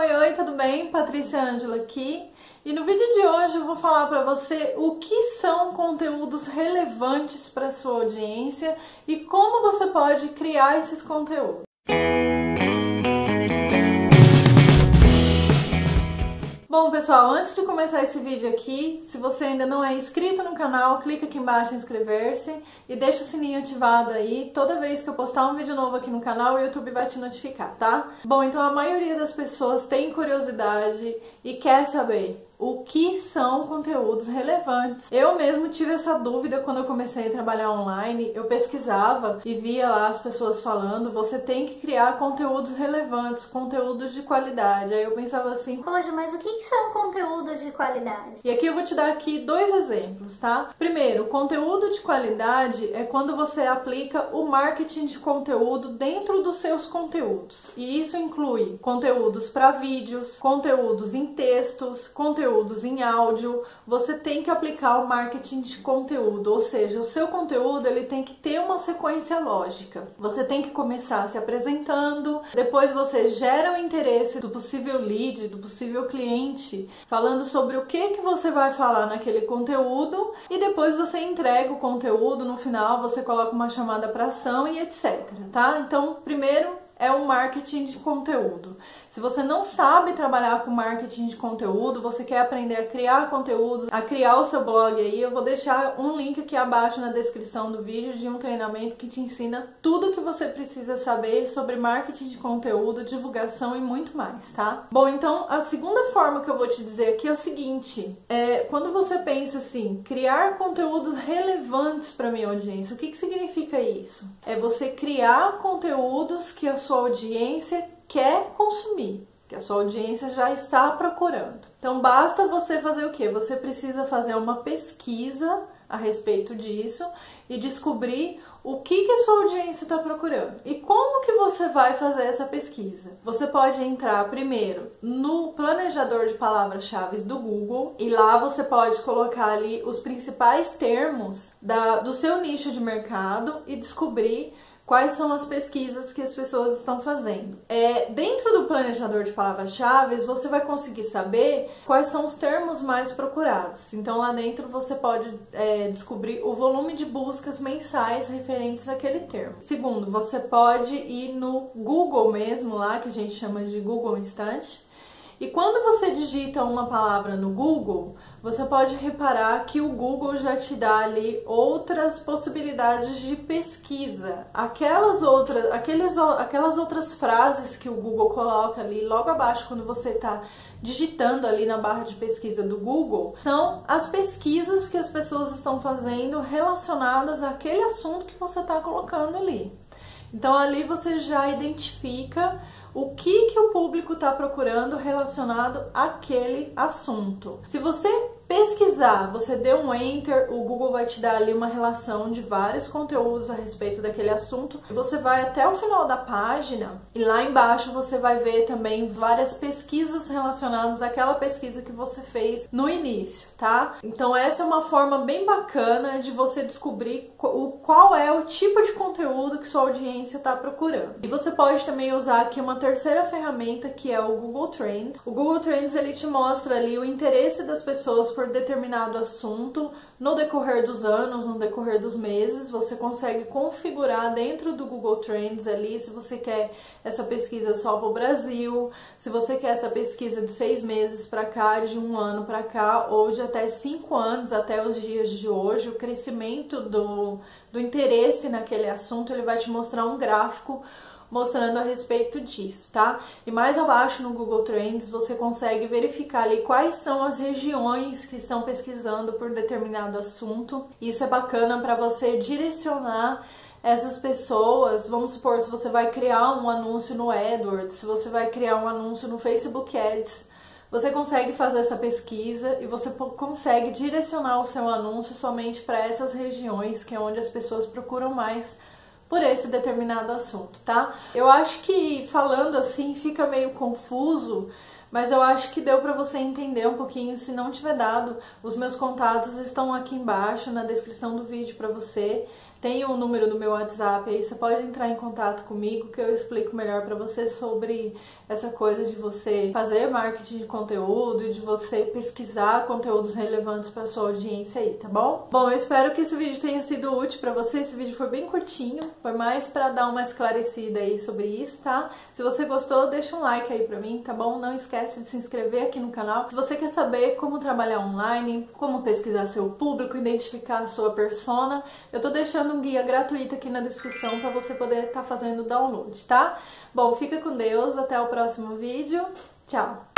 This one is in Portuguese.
Oi, oi, tudo bem? Patrícia Ângela aqui. E no vídeo de hoje eu vou falar para você o que são conteúdos relevantes para sua audiência e como você pode criar esses conteúdos. Bom, pessoal, antes de começar esse vídeo aqui, se você ainda não é inscrito no canal, clica aqui embaixo em inscrever-se e deixa o sininho ativado aí. Toda vez que eu postar um vídeo novo aqui no canal, o YouTube vai te notificar, tá? Bom, então a maioria das pessoas tem curiosidade e quer saber o que são conteúdos relevantes. Eu mesmo tive essa dúvida quando eu comecei a trabalhar online. Eu pesquisava e via lá as pessoas falando: você tem que criar conteúdos relevantes, conteúdos de qualidade. Aí eu pensava assim: Poxa, mas o que são conteúdos de qualidade? E aqui eu vou te dar aqui dois exemplos, tá? Primeiro, conteúdo de qualidade é quando você aplica o marketing de conteúdo dentro dos seus conteúdos. E isso inclui conteúdos para vídeos, conteúdos em textos, conteúdos conteúdos em áudio, você tem que aplicar o marketing de conteúdo, ou seja, o seu conteúdo ele tem que ter uma sequência lógica. Você tem que começar se apresentando, depois você gera o interesse do possível lead, do possível cliente, falando sobre o que que você vai falar naquele conteúdo e depois você entrega o conteúdo, no final você coloca uma chamada para ação e etc, tá? Então, primeiro é o marketing de conteúdo. Se você não sabe trabalhar com marketing de conteúdo, você quer aprender a criar conteúdos, a criar o seu blog aí, eu vou deixar um link aqui abaixo na descrição do vídeo de um treinamento que te ensina tudo o que você precisa saber sobre marketing de conteúdo, divulgação e muito mais, tá? Bom, então a segunda forma que eu vou te dizer aqui é o seguinte: é, quando você pensa assim, criar conteúdos relevantes para minha audiência, o que, que significa isso? É você criar conteúdos que a sua audiência quer consumir, que a sua audiência já está procurando. Então basta você fazer o que? Você precisa fazer uma pesquisa a respeito disso e descobrir o que, que a sua audiência está procurando. E como que você vai fazer essa pesquisa? Você pode entrar primeiro no planejador de palavras-chave do Google e lá você pode colocar ali os principais termos da, do seu nicho de mercado e descobrir quais são as pesquisas que as pessoas estão fazendo. É, dentro do planejador de palavras-chave, você vai conseguir saber quais são os termos mais procurados. Então, lá dentro você pode é, descobrir o volume de buscas mensais referentes àquele termo. Segundo, você pode ir no Google mesmo, lá que a gente chama de Google Instante. E quando você digita uma palavra no Google, você pode reparar que o Google já te dá ali outras possibilidades de pesquisa. Aquelas outras, aqueles, aquelas outras frases que o Google coloca ali logo abaixo quando você está digitando ali na barra de pesquisa do Google, são as pesquisas que as pessoas estão fazendo relacionadas àquele assunto que você está colocando ali. Então ali você já identifica o que, que o público está procurando relacionado àquele assunto. Se você pesquisar, você deu um enter, o Google vai te dar ali uma relação de vários conteúdos a respeito daquele assunto. Você vai até o final da página e lá embaixo você vai ver também várias pesquisas relacionadas àquela pesquisa que você fez no início, tá? Então essa é uma forma bem bacana de você descobrir qual é o tipo de conteúdo que sua audiência está procurando. E você pode também usar aqui uma terceira ferramenta que é o Google Trends. O Google Trends ele te mostra ali o interesse das pessoas por determinado assunto no decorrer dos anos, no decorrer dos meses. Você consegue configurar dentro do Google Trends ali se você quer essa pesquisa só para o Brasil, se você quer essa pesquisa de seis meses para cá, de um ano para cá, ou de até cinco anos, até os dias de hoje. O crescimento do, do interesse naquele assunto ele vai te mostrar um gráfico mostrando a respeito disso, tá? E mais abaixo no Google Trends você consegue verificar ali quais são as regiões que estão pesquisando por determinado assunto. Isso é bacana para você direcionar essas pessoas, vamos supor, se você vai criar um anúncio no AdWords, se você vai criar um anúncio no Facebook Ads, você consegue fazer essa pesquisa e você consegue direcionar o seu anúncio somente para essas regiões que é onde as pessoas procuram mais por esse determinado assunto, tá? Eu acho que falando assim fica meio confuso, mas eu acho que deu para você entender um pouquinho. Se não tiver dado, os meus contatos estão aqui embaixo na descrição do vídeo para você. Tem o número do meu WhatsApp aí, você pode entrar em contato comigo que eu explico melhor para você sobre essa coisa de você fazer marketing de conteúdo e de você pesquisar conteúdos relevantes para sua audiência aí, tá bom? Bom, eu espero que esse vídeo tenha sido útil para você. Esse vídeo foi bem curtinho, foi mais para dar uma esclarecida aí sobre isso, tá? Se você gostou, deixa um like aí para mim, tá bom? Não esquece de se inscrever aqui no canal. Se você quer saber como trabalhar online, como pesquisar seu público, identificar a sua persona, eu tô deixando um guia gratuito aqui na descrição para você poder estar tá fazendo download, tá? Bom, fica com Deus, até o próximo vídeo. Tchau!